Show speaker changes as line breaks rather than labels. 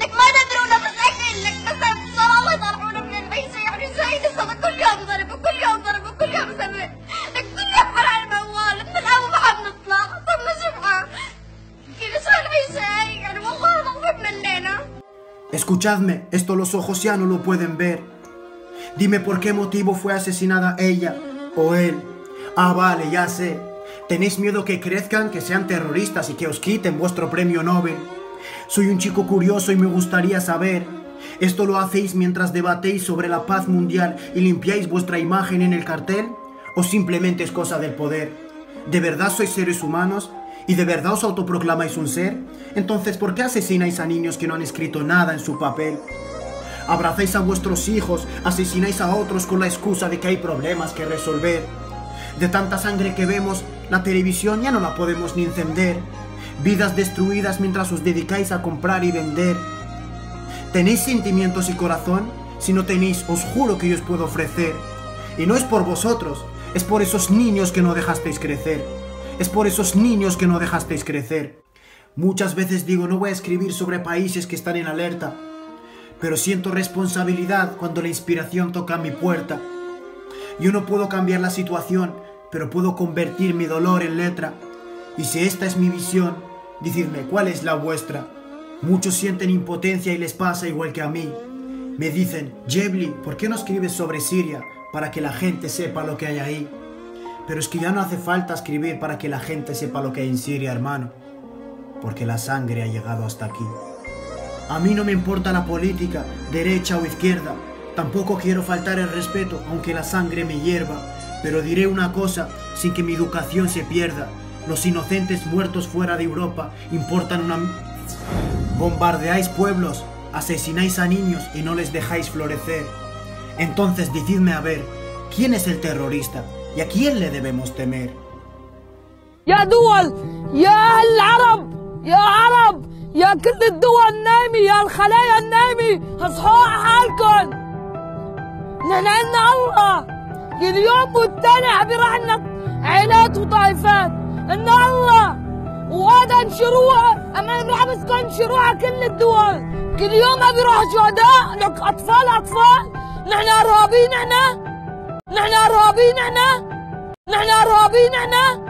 لك ما ندرونا بس اكل لك بس بصراحه يطلعونا من المعيشه يعني زايد الصدى كل يوم ضرب وكل يوم ضرب وكل يوم سبب لك كل يوم على الموال من الأول ما عم نطلع صرنا جمعه كيف شو العيشه هاي يعني والله ضغط مننا
Escuchadme, esto los ojos ya no lo pueden ver. Dime por qué motivo fue asesinada ella o él. Ah, vale, ya sé. Tenéis miedo que crezcan, que sean terroristas y que os quiten vuestro premio Nobel. Soy un chico curioso y me gustaría saber. ¿Esto lo hacéis mientras debatéis sobre la paz mundial y limpiáis vuestra imagen en el cartel? ¿O simplemente es cosa del poder? ¿De verdad sois seres humanos? ¿Y de verdad os autoproclamáis un ser? Entonces, ¿por qué asesináis a niños que no han escrito nada en su papel? Abrazáis a vuestros hijos, asesináis a otros con la excusa de que hay problemas que resolver. De tanta sangre que vemos, la televisión ya no la podemos ni encender. Vidas destruidas mientras os dedicáis a comprar y vender. ¿Tenéis sentimientos y corazón? Si no tenéis, os juro que yo os puedo ofrecer. Y no es por vosotros, es por esos niños que no dejasteis crecer. Es por esos niños que no dejasteis crecer. Muchas veces digo, no voy a escribir sobre países que están en alerta, pero siento responsabilidad cuando la inspiración toca mi puerta. Yo no puedo cambiar la situación, pero puedo convertir mi dolor en letra. Y si esta es mi visión, decidme cuál es la vuestra. Muchos sienten impotencia y les pasa igual que a mí. Me dicen, Jebli, ¿por qué no escribes sobre Siria para que la gente sepa lo que hay ahí? Pero es que ya no hace falta escribir para que la gente sepa lo que hay en Siria, hermano. Porque la sangre ha llegado hasta aquí. A mí no me importa la política, derecha o izquierda. Tampoco quiero faltar el respeto, aunque la sangre me hierva. Pero diré una cosa, sin que mi educación se pierda. Los inocentes muertos fuera de Europa importan una... Bombardeáis pueblos, asesináis a niños y no les dejáis florecer. Entonces decidme a ver, ¿quién es el terrorista? ¿Y a quién le debemos temer?
يا دول يا أهل العرب يا عرب يا كل الدول النايمة يا الخلايا النايمة اصحوا على حالكم نحن عنا الله كل يوم والتاني عم بيروح لنا عائلات وطائفات إن الله وهذا انشروها أما بنروح مسكن انشروها كل الدول. كل يوم بيروح شهداء لك أطفال أطفال. نحن أرهابيين إحنا. نحن أرهابيين إحنا. نحن أرهابيين إحنا.